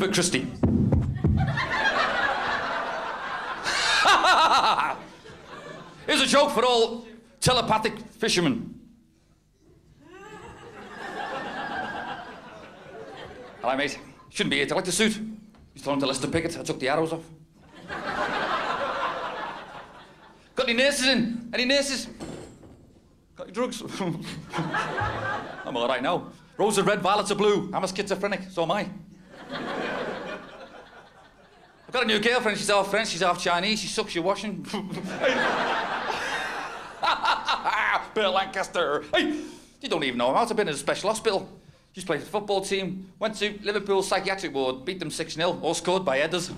for Christie. Here's a joke for all telepathic fishermen. Hello, mate. Shouldn't be here. You like the suit? He's telling him to Lester Piggott. I took the arrows off. Got any nurses in? Any nurses? Got your drugs? I'm all right now. Rose are red, violets are blue. I'm a schizophrenic, so am I. I've got a new girlfriend. She's half French, she's half Chinese. She sucks your washing. Bill Lancaster. Hey, you don't even know him. I've been in a special hospital. Just played for the football team. Went to Liverpool psychiatric ward. Beat them 6 0. All scored by headers.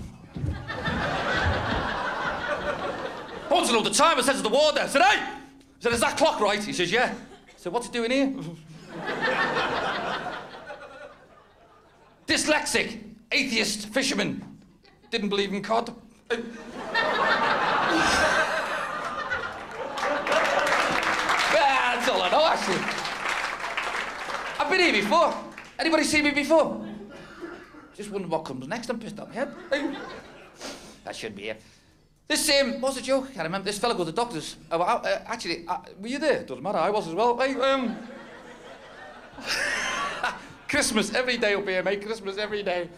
I want to know the time. I said to the warder. I said, hey! I said, is that clock right? He says, yeah. I said, what's it doing here? Dyslexic, atheist, fisherman. Didn't believe in cod. That's all I know, actually. I've been here before. Anybody seen me before? Just wondering what comes next. I'm pissed off my head. That should be it. This um, what's the joke? I can't remember. This fellow got the doctors. Uh, uh, actually, uh, were you there? Doesn't matter. I was as well. Um, Christmas every day up here, mate. Christmas every day.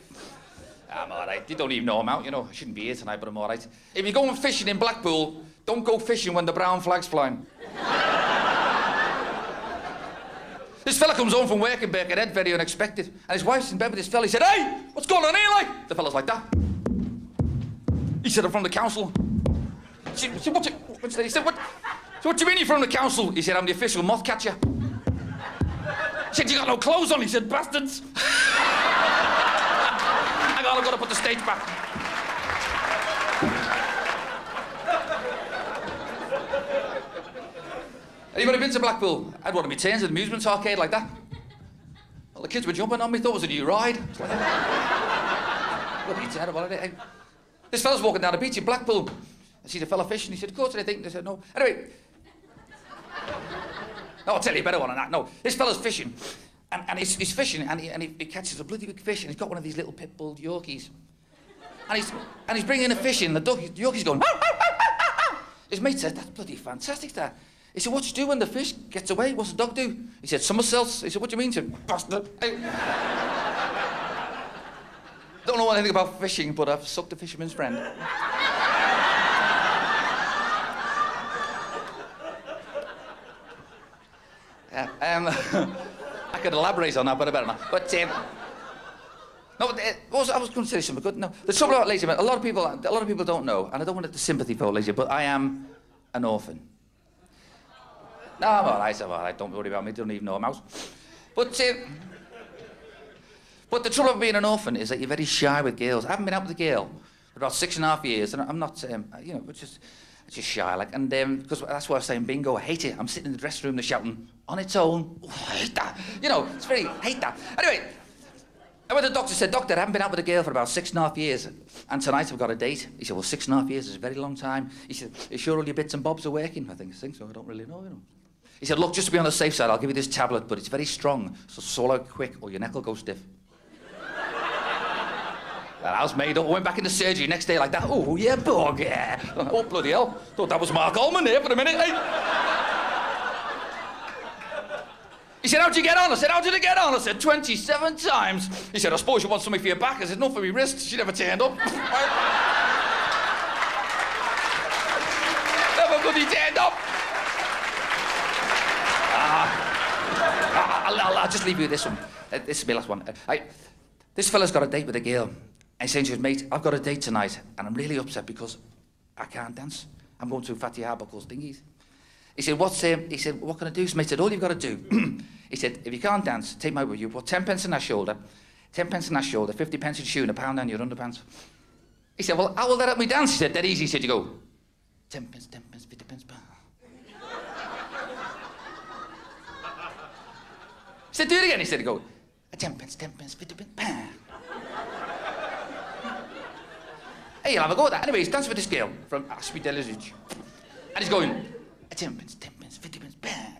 I'm all right. You don't even know I'm out, you know. I shouldn't be here tonight, but I'm all right. If you're going fishing in Blackpool, don't go fishing when the brown flag's flying. this fella comes home from work in Birkenhead, very unexpected, and his wife's in bed with this fella. He said, hey, what's going on here, like? The fella's like that. He said, I'm from the council. She said, what, what's that? He said, what, so what do you mean you're from the council? He said, I'm the official moth catcher. He said, you got no clothes on? He said, bastards. I've got to put the stage back. Anybody been to Blackpool? I had one of my turns at the amusement arcade like that. Well, the kids were jumping on me, thought it was a new ride. Like terrible, isn't it? This fella's walking down the beach in Blackpool. I see the fella fishing. He said, of course, I think. They said, no. Anyway. No, I'll tell you a better one than that. No, this fella's fishing. And, and he's, he's fishing and, he, and he, he catches a bloody big fish and he's got one of these little pit bull Yorkies. And he's, and he's bringing a fish in. The, dog, the Yorkie's going, "Ow, ow, ow, ow, ow." His mate said, that's bloody fantastic, that. He said, what do you do when the fish gets away? What's the dog do? He said, somersaults. He said, what do you mean? He said, bastard. Don't know anything about fishing, but I've sucked a fisherman's friend. Um, I could elaborate on that, but I better not. But um, no, but, uh, I was going to say something good. No, the trouble about lazy a lot of people, a lot of people don't know, and I don't want to sympathy for lazy, but I am an orphan. No, I'm all right, I'm all right. Don't worry about me. Don't even know I'm out. But, uh, but the trouble of being an orphan is that you're very shy with girls. I haven't been out with a girl for about six and a half years, and I'm not, um, you know, but just, just shy. Like, and because um, that's why I was saying bingo. I hate it. I'm sitting in the dressing room, they're shouting on its own. Oh, I hate that. You know, it's very hate that. Anyway. And when the doctor said, Doctor, I haven't been out with a girl for about six and a half years, and tonight I've got a date. He said, Well, six and a half years is a very long time. He said, Are sure all your bits and bobs are working? I think, I think so. I don't really know, you know. He said, Look, just to be on the safe side, I'll give you this tablet, but it's very strong, so swallow it quick or your neck will go stiff. I was made up. Went back into surgery next day like that. Oh, yeah, bug, yeah. Oh, bloody hell. Thought that was Marc Almond here for a minute. Hey. He said, how'd you get on? I said, how did I get on? I said, 27 times. He said, I suppose you want something for your back. I said, no, for my wrist. She never turned up. never bloody turned up. Ah, I'll, I'll, I'll, just leave you with this one. Uh, this is my last one. Uh, I, this fella's got a date with a girl. And saying to his mate, I've got a date tonight, and I'm really upset because I can't dance. I'm going to Fatty Arbuckle's dinghies. He said, what's, um, he said, what can I do? So mate said, all you've got to do He said, if you can't dance, take my word, you put 10 pence on that shoulder, 10 pence on that shoulder, 50 pence in shoe and a pound on your underpants. He said, well, how will that help me dance? He said, that easy. He said, you go, 10 pence, 10 pence, 50 pence, pound. He said, do it again. He said, go, 10 pence, 10 pence, 50 pence, pound. Hey, you'll have a go at that. Anyway, he's dancing with this girl from Delizage. And he's going, 10 pence, 10 pence, 50 pence, pound.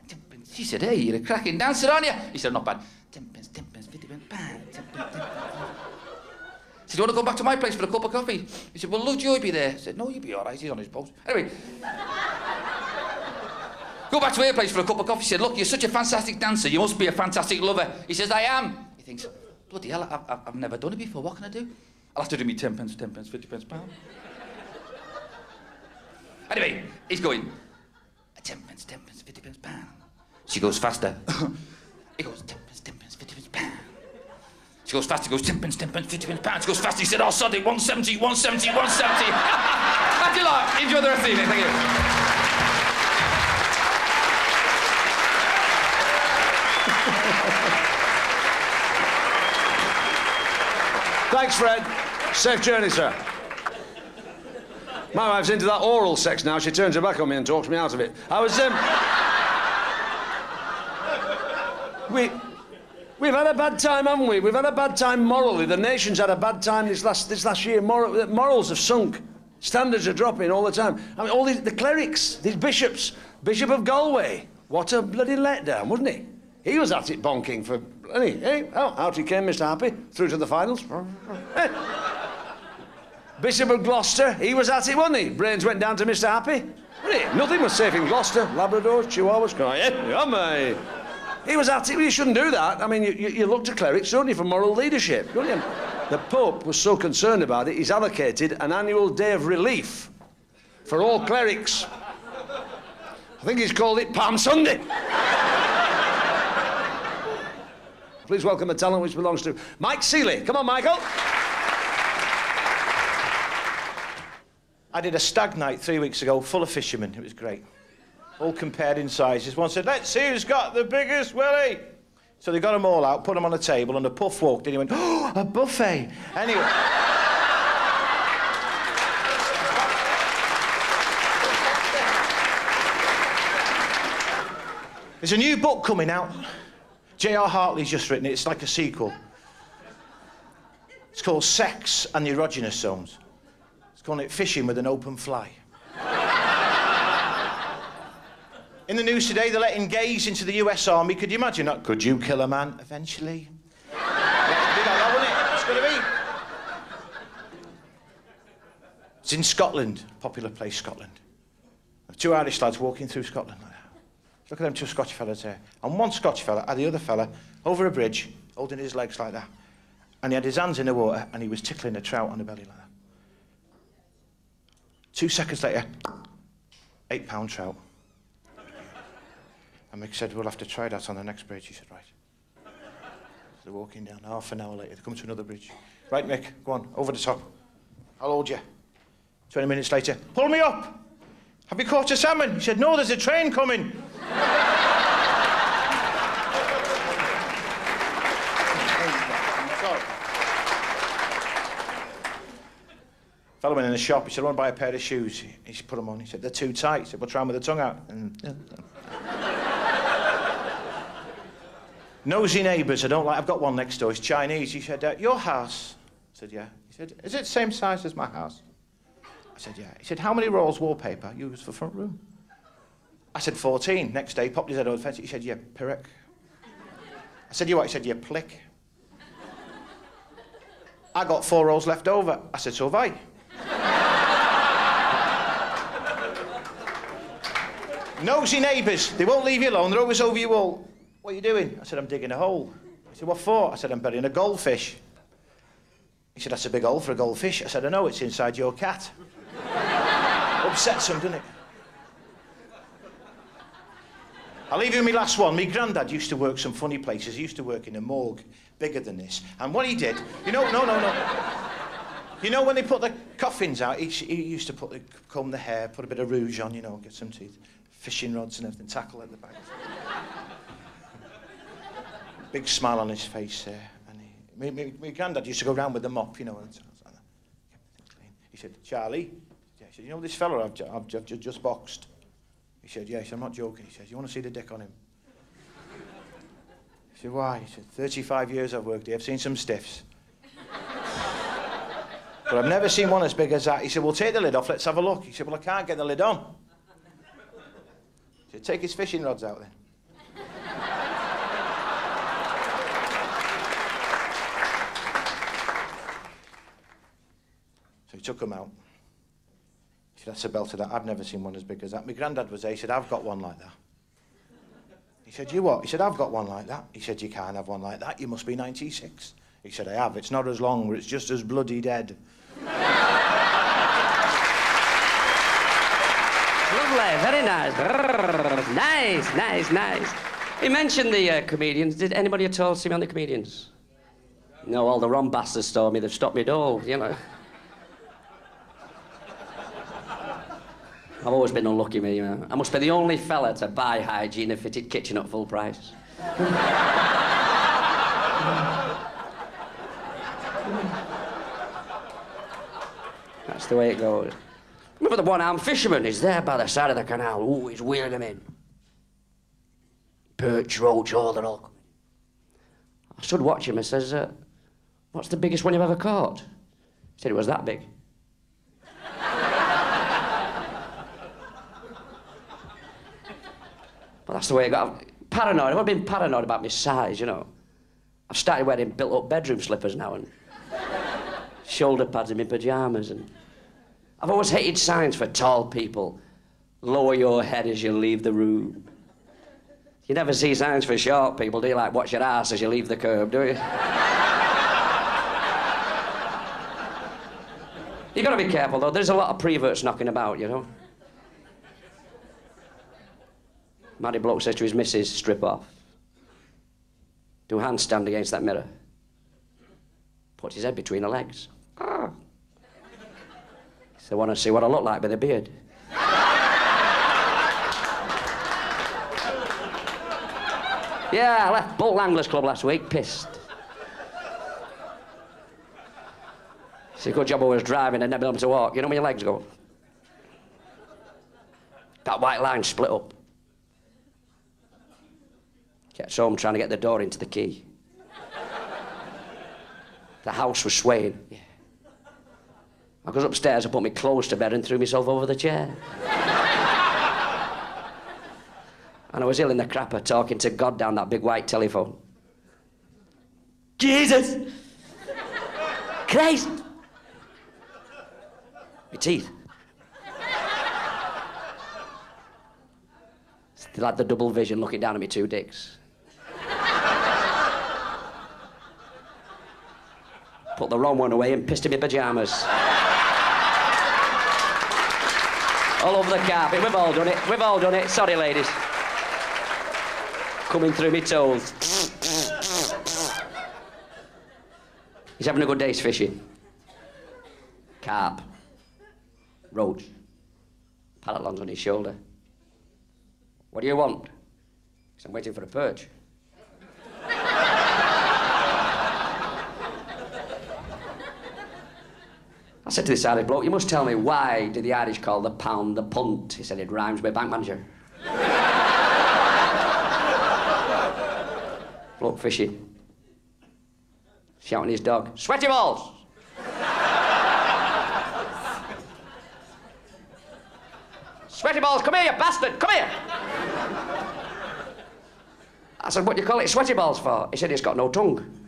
She said, hey, you're a cracking dancer, aren't you? He said, not bad. Ten pence, ten pence, fifty pence, bad. Ten pence, ten pence. said, you want to go back to my place for a cup of coffee? He said, well, Lovejoy will be there. I said, no, you'll be all right. He's on his boat. Anyway. go back to her place for a cup of coffee. He said, look, you're such a fantastic dancer. You must be a fantastic lover. He says, I am. He thinks, bloody hell, I, I, I've never done it before. What can I do? I'll have to do me 10 pence, 10 pence, 50 pence pound. anyway, he's going, 10 pence, 10 pence, 50 pence pound. She goes faster. he goes, 10 pence, 10 pence, 50 pence pound. She goes fast, he goes 10 pence, 10 pence, 50 pence pound. She goes fast, he said, oh, sorry, 170, 170, 170. Thank you lot. Enjoy the rest of the evening. Thank you. Thanks, Fred. Safe journey, sir. My wife's into that oral sex now. She turns her back on me and talks me out of it. I was, um... we... We've had a bad time, haven't we? We've had a bad time morally. The nation's had a bad time this last, this last year. Moral, uh, morals have sunk. Standards are dropping all the time. I mean, all these, the clerics, these bishops. Bishop of Galway. What a bloody letdown, wasn't he? He was at it bonking for... Hey, hey, eh? oh, out he came, Mr Happy. Through to the finals. Eh? Bishop of Gloucester, he was at it, wasn't he? Brains went down to Mr Happy. Nothing was safe in Gloucester. Labradors, Chihuahuas, crying. Yeah, he was at it. Well, you shouldn't do that. I mean, you, you, you look to clerics, don't you, for moral leadership, don't you? The Pope was so concerned about it, he's allocated an annual day of relief for all clerics. I think he's called it Palm Sunday. Please welcome a talent which belongs to Mike Seeley. Come on, Michael. I did a stag night three weeks ago, full of fishermen. It was great. All compared in sizes. One said, let's see who's got the biggest willy. So they got them all out, put them on a table, and a puff walked in. He went, oh, a buffet. Anyway. There's a new book coming out. J.R. Hartley's just written it. It's like a sequel. It's called Sex and the Erogenous Zones. Calling it Fishing with an Open Fly. In the news today, they're letting gays into the US Army. Could you imagine that? Could you kill a man eventually? It's in Scotland, popular place, Scotland. Two Irish lads walking through Scotland like. Look at them two Scotch fellas there. And one Scotch fella had the other fella over a bridge, holding his legs like that. And he had his hands in the water and he was tickling a trout on the belly like that. Two seconds later, eight pound trout. And Mick said, we'll have to try that on the next bridge. He said, right. So they're walking down. Half an hour later, they come to another bridge. Right, Mick, go on, over the top. I'll hold you. 20 minutes later, pull me up. Have you caught a salmon? He said, no, there's a train coming. Fellow went in the shop. He said, I want to buy a pair of shoes. He said, put them on. He said, they're too tight. He said, well, try them with the tongue out? And, yeah. Nosy neighbours, I don't like. I've got one next door. He's Chinese. He said, uh, your house? I said, yeah. He said, is it the same size as my house? I said, yeah. He said, how many rolls wallpaper you use for front room? I said, 14. Next day, popped his head over the fence. He said, yeah, Pirrick. I said, you what? He said, you plick. I got four rolls left over. I said, so have I. Nosy neighbours, they won't leave you alone. They're always over you all. What are you doing? I said, I'm digging a hole. He said, what for? I said, I'm burying a goldfish. He said, that's a big hole for a goldfish. I said, I know, it's inside your cat. Upsets him, doesn't it? I'll leave you with my last one. My granddad used to work some funny places. He used to work in a morgue bigger than this. And what he did, you know, no, no, no. You know when they put the coffins out, he, he used to put the, comb the hair, put a bit of rouge on, you know, get some teeth, fishing rods and everything, tackle at the back. Big smile on his face there. And he, my, my, my granddad used to go around with the mop, you know, and he said, Charlie, he said, you know this fella I've, I've, I've just boxed? He said, yes, I'm not joking. He says, you want to see the dick on him? He said, why? He said, 35 years I've worked here. I've seen some stiffs. but I've never seen one as big as that. He said, well, take the lid off. Let's have a look. He said, well, I can't get the lid on. Take his fishing rods out then. So he took them out. He said, that's a belt of that. I've never seen one as big as that. My granddad was there. He said, I've got one like that. He said, you what? He said, I've got one like that. He said, you can't have one like that. You must be 96. He said, I have. It's not as long, but it's just as bloody dead. Very nice. Nice, nice, nice. He mentioned the uh, comedians. Did anybody at all see me on the comedians? No, all the wrong bastards told me. They've stopped me at all, you know. I've always been unlucky, me, you know. I must be the only fella to buy hygiene and fitted kitchen at full price. That's the way it goes. Remember the one-armed fisherman? He's there by the side of the canal. Ooh, he's wheeling them in. Perch, roach, all they're all coming. I stood watching him and says, uh, what's the biggest one you've ever caught? He said it was that big. but that's the way I got. Paranoid. I've been paranoid about my size, you know. I've started wearing built-up bedroom slippers now and shoulder pads in my pyjamas and... I've always hated signs for tall people. Lower your head as you leave the room. You never see signs for short people, do you? Like, watch your ass as you leave the curb, do you? You've gotta be careful, though. There's a lot of preverts knocking about, you know. Matty bloke says to his missus, strip off. Do a handstand against that mirror. Puts his head between her legs. Ah. So I want to see what I look like with a beard. yeah, I left Bolt Anglers Club last week, pissed. It's a good job I was driving and never able to walk. You know when your legs go? That white line split up. Gets home trying to get the door into the key. The house was swaying. Yeah. I goes upstairs, I put my clothes to bed and threw myself over the chair. and I was ill in the crapper talking to God down that big white telephone. Jesus! Christ! My teeth. Still had the double vision looking down at me two dicks. Put the wrong one away and pissed in my pyjamas. All over the carpet. We've all done it. We've all done it. Sorry, ladies. Coming through my toes. He's having a good day's fishing. Carp. Roach. Paddle on his shoulder. What do you want? Because I'm waiting for a perch. I said to this Irish bloke, you must tell me why did the Irish call the pound the punt? He said it rhymes with bank manager. bloke fishing. Shouting his dog, sweaty balls! sweaty balls, come here, you bastard, come here! I said, what do you call it sweaty balls for? He said, it's got no tongue.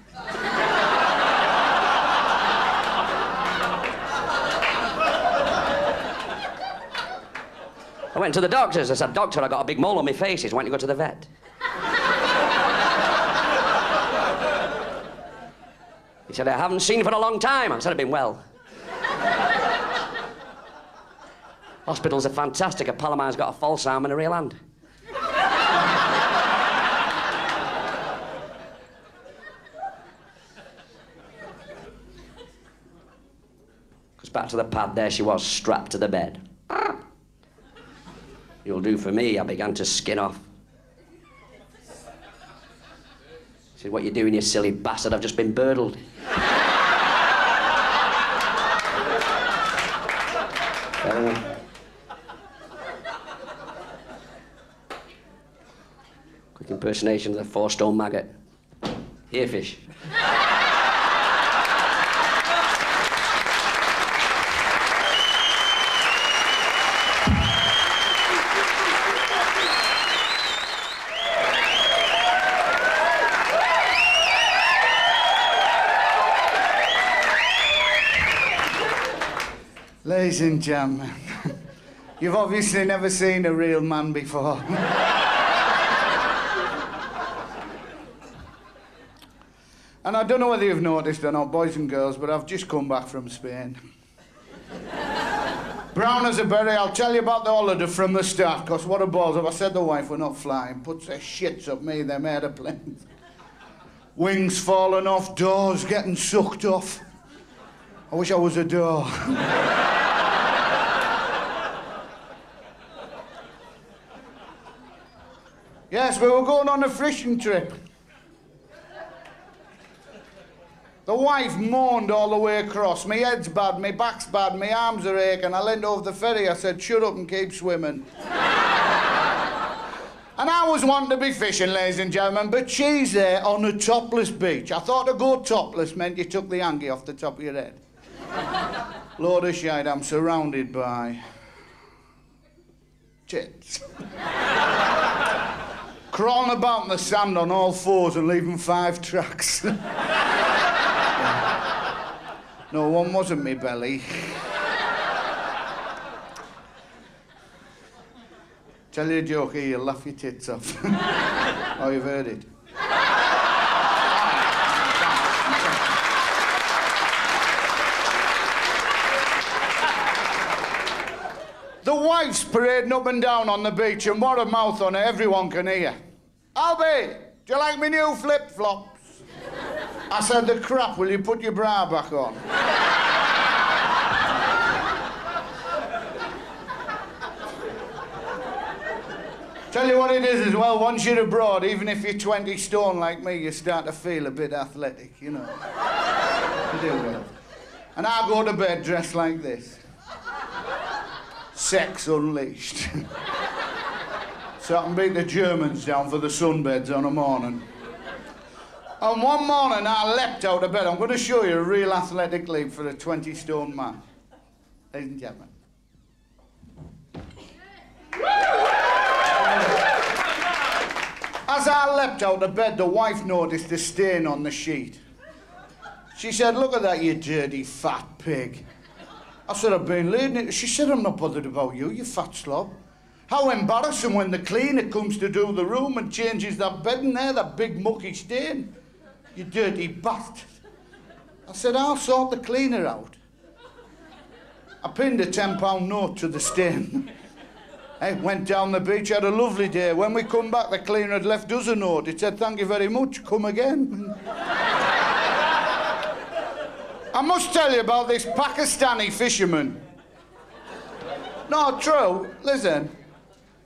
I went to the doctors. I said, Doctor, I got a big mole on my face. He's went to go to the vet. he said, I haven't seen you for a long time. I said, I've been well. Hospitals are fantastic. A Palomine's got a false arm and a real hand. Goes back to the pad. There she was, strapped to the bed. You'll do for me. I began to skin off. He said, What you doing, you silly bastard? I've just been birdled. Quick impersonation of the four stone maggot. Here, Ladies and gentlemen, you've obviously never seen a real man before. and I don't know whether you've noticed or not, boys and girls, but I've just come back from Spain. Brown as a berry, I'll tell you about the holiday from the start, because what a balls. If I said the wife we're not flying, puts their shits up me, them aeroplanes. Wings falling off, doors getting sucked off. I wish I was a door. yes, we were going on a fishing trip. The wife moaned all the way across. My head's bad, my back's bad, my arms are aching. I leaned over the ferry. I said, shut up and keep swimming. and I was wanting to be fishing, ladies and gentlemen, but she's there on a topless beach. I thought to go topless meant you took the hanky off the top of your head. Lord of shite, I'm surrounded by tits. Crawling about in the sand on all fours and leaving five tracks. No, one wasn't me belly. Tell you a joke here, you'll laugh your tits off. oh, you've heard it. The wife's parading up and down on the beach, and what a mouth on her, everyone can hear. Albie, do you like me new flip flops? I said, the crap, will you put your bra back on? Tell you what it is as well, once you're abroad, even if you're 20 stone like me, you start to feel a bit athletic, you know. you do well. And I go to bed dressed like this. Sex unleashed. so I can beat the Germans down for the sunbeds on a morning. And one morning I leapt out of bed. I'm going to show you a real athletic leap for a 20 stone man. Ladies and gentlemen. As I leapt out of bed, the wife noticed a stain on the sheet. She said, Look at that, you dirty fat pig. I said, I've been leading it. She said, I'm not bothered about you, you fat slob. How embarrassing when the cleaner comes to do the room and changes that bed in there, that big mucky stain you dirty bastard. I said, I'll sort the cleaner out. I pinned a £10 note to the stain. I went down the beach, had a lovely day. When we come back, the cleaner had left us a note. It said, thank you very much, come again. I must tell you about this Pakistani fisherman. No, true, listen.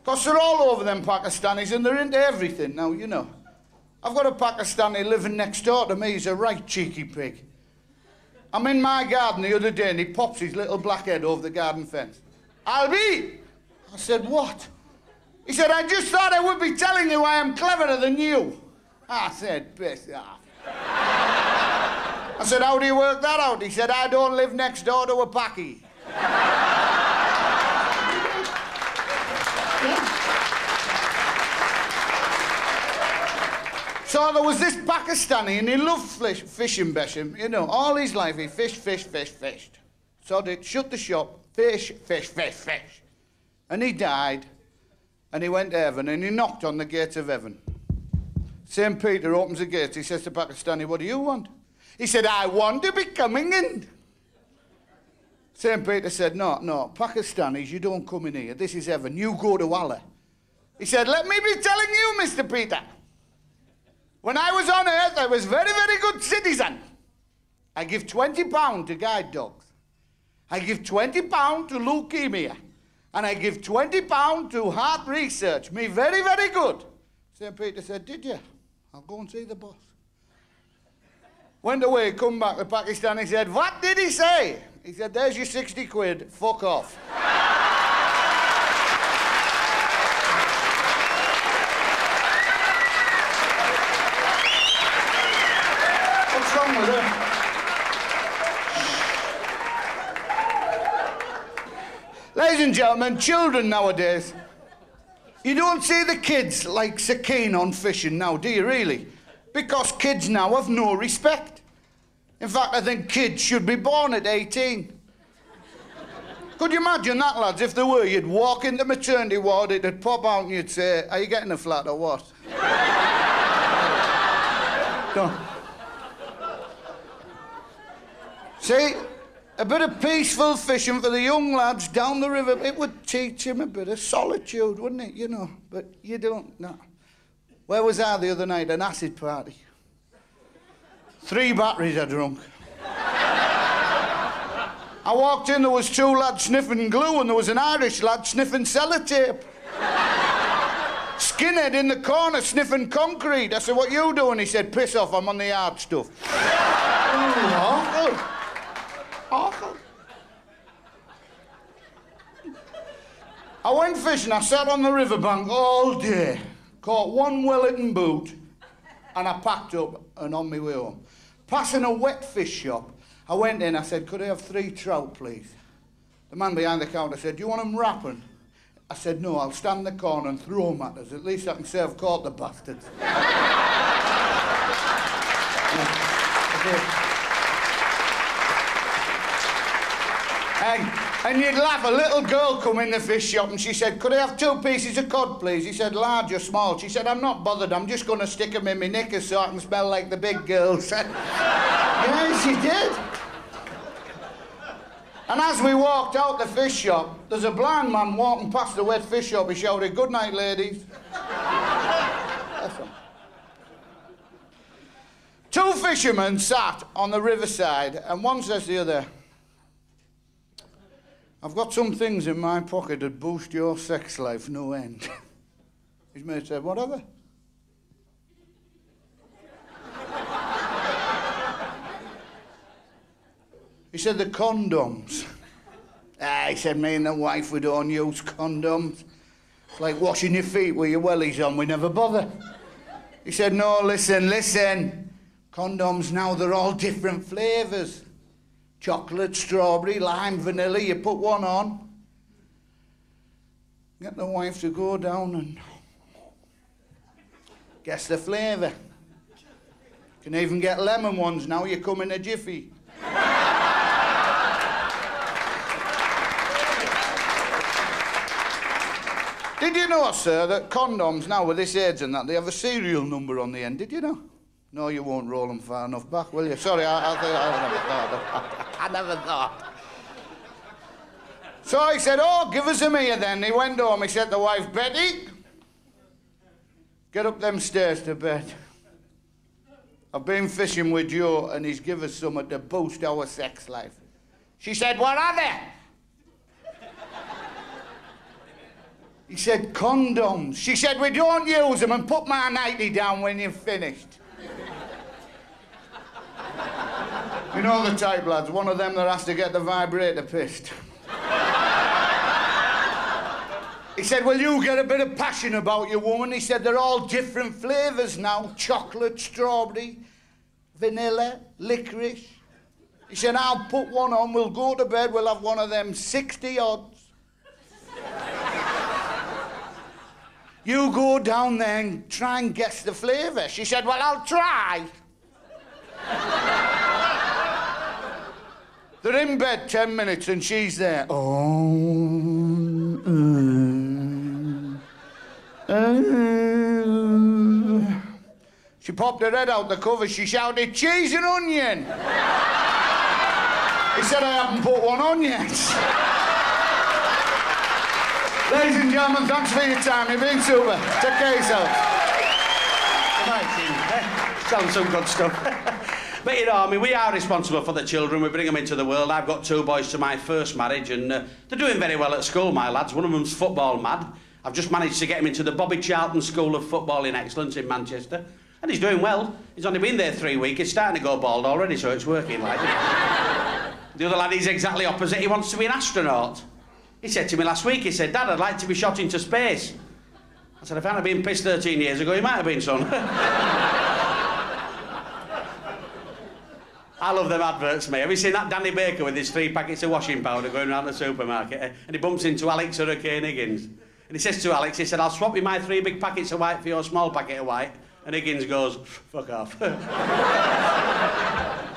Because they're all over them Pakistanis and they're into everything now, you know. I've got a Pakistani living next door to me. He's a right cheeky pig. I'm in my garden the other day and he pops his little black head over the garden fence. Albie! I said, what? He said, I just thought I would be telling you I am cleverer than you. I said, piss off. I said, how do you work that out? He said, I don't live next door to a Paki. So there was this Pakistani and he loved fish, fishing, Besham. You know, all his life he fished, fished, fished, fished. So they shut the shop, fish, fish, fish, fish. And he died and he went to heaven and he knocked on the gates of heaven. St. Peter opens the gates. He says to Pakistani, what do you want? He said, I want to be coming in. St. Peter said, no, no, Pakistanis, you don't come in here. This is heaven. You go to Allah. He said, let me be telling you, Mr. Peter. When I was on earth, I was very, very good citizen. I give 20 pound to guide dogs. I give 20 pound to leukemia. And I give 20 pound to heart research. Me very, very good. St. Peter said, did you? I'll go and see the boss. Went away, come back, the Pakistani said, what did he say? He said, there's your 60 quid, fuck off. What's wrong with her? Ladies and gentlemen, children nowadays, you don't see the kids like keen on fishing now, do you really? Because kids now have no respect. In fact, I think kids should be born at 18. Could you imagine that, lads? If there were, you'd walk into the maternity ward, it'd pop out and you'd say, Are you getting a flat or what? See, a bit of peaceful fishing for the young lads down the river, it would teach him a bit of solitude, wouldn't it? You know, but you don't, no. Where was I the other night? An acid party. Three batteries I drunk. I walked in, there was two lads sniffing glue and there was an Irish lad sniffing sellotape. Skinhead in the corner sniffing concrete. I said, what you doing? He said, piss off, I'm on the hard stuff. awful. Awful. I went fishing, I sat on the riverbank all day, caught one Wellington boot, and I packed up and on my way home. Passing a wet fish shop, I went in, I said, could I have three trout, please? The man behind the counter said, do you want them wrapping? I said, no, I'll stand the corner and throw them at us. At least I can say I've caught the bastards. and, and you'd laugh. A little girl come in the fish shop and she said, could I have two pieces of cod, please? He said, large or small? She said, I'm not bothered. I'm just going to stick them in my knickers so I can smell like the big girls. yeah, she did. And as we walked out the fish shop, there's a blind man walking past the wet fish shop. He shouted, Good night, ladies. Two fishermen sat on the riverside, and one says to the other, I've got some things in my pocket that boost your sex life no end. His mate said, What are they? He said, the condoms. Ah, he said, me and the wife, we don't use condoms. It's like washing your feet with your wellies on, we never bother. He said, no, listen, listen. Condoms now, they're all different flavours. Chocolate, strawberry, lime, vanilla, you put one on. Get the wife to go down and guess the flavour. Can even get lemon ones now, you come in a jiffy. Did you know, sir, that condoms now with this AIDS and that, they have a serial number on the end? Did you know? No, you won't roll them far enough back, will you? Sorry, I, I, I never thought. I never thought. So I said, oh, give us a here then. He went home. He said to the wife, Betty, get up them stairs to bed. I've been fishing with Joe and he's given us something to boost our sex life. She said, what are they? He said, condoms. She said, we don't use them and put my nightie down when you've finished. You know the type, lads, one of them that has to get the vibrator pissed. he said, well, you get a bit of passion about your woman. He said, they're all different flavours now. Chocolate, strawberry, vanilla, licorice. He said, I'll put one on, we'll go to bed, we'll have one of them 60 odds. You go down there and try and guess the flavour. She said, Well, I'll try. They're in bed 10 minutes and she's there. Oh. Uh, uh. She popped her head out the cover. She shouted, Cheese and onion. he said, I haven't put one on yet. Ladies and gentlemen, thanks for your time. You've been super. Take care of yourselves. Sounds some good stuff. but you know, I mean, we are responsible for the children. We bring them into the world. I've got two boys to my first marriage, and uh, they're doing very well at school, my lads. One of them's football mad. I've just managed to get him into the Bobby Charlton School of Football in Excellence in Manchester. And he's doing well. He's only been there three weeks. He's starting to go bald already, so it's working like The other lad, he's exactly opposite. He wants to be an astronaut. He said to me last week, he said, Dad, I'd like to be shot into space. I said, if I hadn't been pissed 13 years ago, he might have been, son. I love them adverts, mate. Have you seen that Danny Baker with his three packets of washing powder going around the supermarket? Eh? And he bumps into Alex Hurricane Higgins. And he says to Alex, he said, I'll swap you my three big packets of white for your small packet of white. And Higgins goes, fuck off.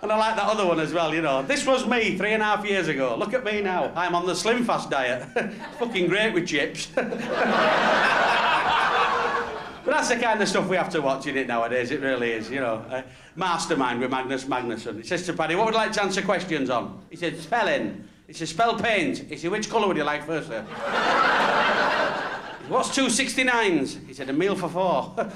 And I like that other one as well, you know. This was me three and a half years ago. Look at me now. I'm on the Slim Fast diet. Fucking great with chips. but that's the kind of stuff we have to watch in it nowadays. It really is, you know. Uh, Mastermind with Magnus Magnusson. He says to Paddy, what would you like to answer questions on? He said, spelling. He said, spell paint. He said, which colour would you like first, sir? What's two 69s? He said, a meal for four.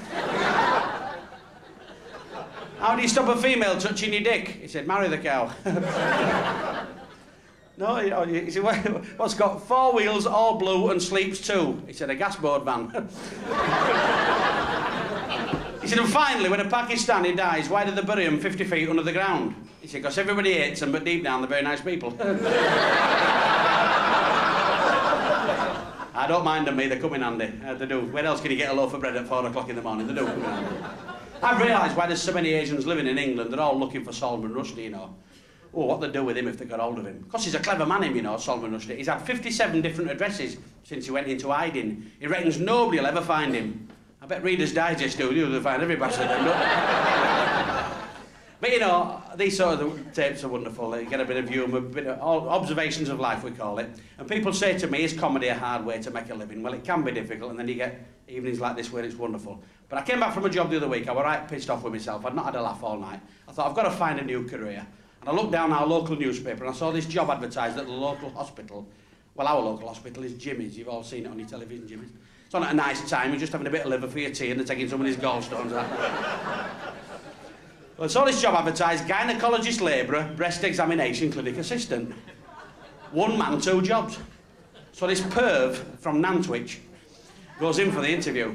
How do you stop a female touching your dick? He said, marry the cow. no, he said, what's got four wheels, all blue, and sleeps two? He said, a gasboard van. he said, and finally, when a Pakistani dies, why do they bury him 50 feet under the ground? He said, because everybody hates them, but deep down, they're very nice people. I don't mind them, me, they come in handy. Uh, they do. Where else can you get a loaf of bread at four o'clock in the morning? They do. I've realised why there's so many Asians living in England, they're all looking for Salman Rushdie, you know. Oh, what they'd do with him if they got hold of him. Because he's a clever man, him, you know, Salman Rushdie. He's had 57 different addresses since he went into hiding. He reckons nobody will ever find him. I bet Reader's Digest do, you'll find every bastard. but, you know, these sort of tapes are wonderful. You get a bit of humour, a bit of observations of life, we call it. And people say to me, is comedy a hard way to make a living? Well, it can be difficult, and then you get evenings like this where it's wonderful. But I came back from a job the other week. I was right pissed off with myself. I'd not had a laugh all night. I thought, I've got to find a new career. And I looked down our local newspaper and I saw this job advertised at the local hospital. Well, our local hospital is Jimmy's. You've all seen it on your television, Jimmy's. It's on at a nice time. You're just having a bit of liver for your tea and they're taking some of his gallstones out. well, I saw this job advertised, gynecologist labourer, breast examination clinic assistant. One man, two jobs. So this perv from Nantwich goes in for the interview.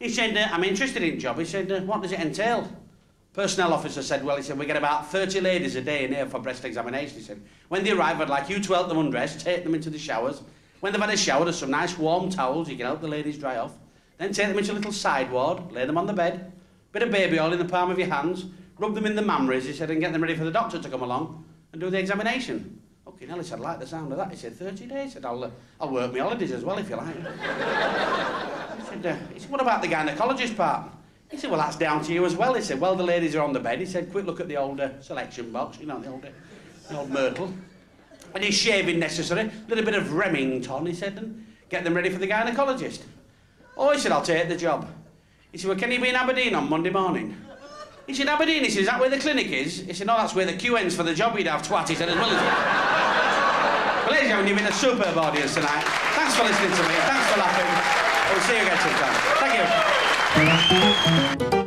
He said, uh, I'm interested in the job. He said, uh, what does it entail? Personnel officer said, well, he said, we get about 30 ladies a day in here for breast examination. He said, when they arrive, I'd like you to help them undress, take them into the showers. When they've had a shower, there's some nice warm towels, you can help the ladies dry off. Then take them into a little side ward, lay them on the bed, bit of baby oil in the palm of your hands, rub them in the mammaries, he said, and get them ready for the doctor to come along and do the examination. Okay, Nelly said, I like the sound of that. He said, 30 days. He said, I'll, uh, I'll work my holidays as well if you like. said, uh, he said, what about the gynecologist part? He said, well, that's down to you as well. He said, well, the ladies are on the bed. He said, quick look at the old uh, selection box, you know, the old, the old Myrtle. And his shaving necessary, a little bit of Remington, he said, and get them ready for the gynecologist. Oh, he said, I'll take the job. He said, well, can you be in Aberdeen on Monday morning? He said, Aberdeen, he said, is that where the clinic is? He said, no, that's where the queue ends for the job you'd have, twat, he said, as well as well, ladies and gentlemen, you've been a superb audience tonight. Thanks for listening to me. Thanks for laughing. We'll see you again sometime. Thank you. thank you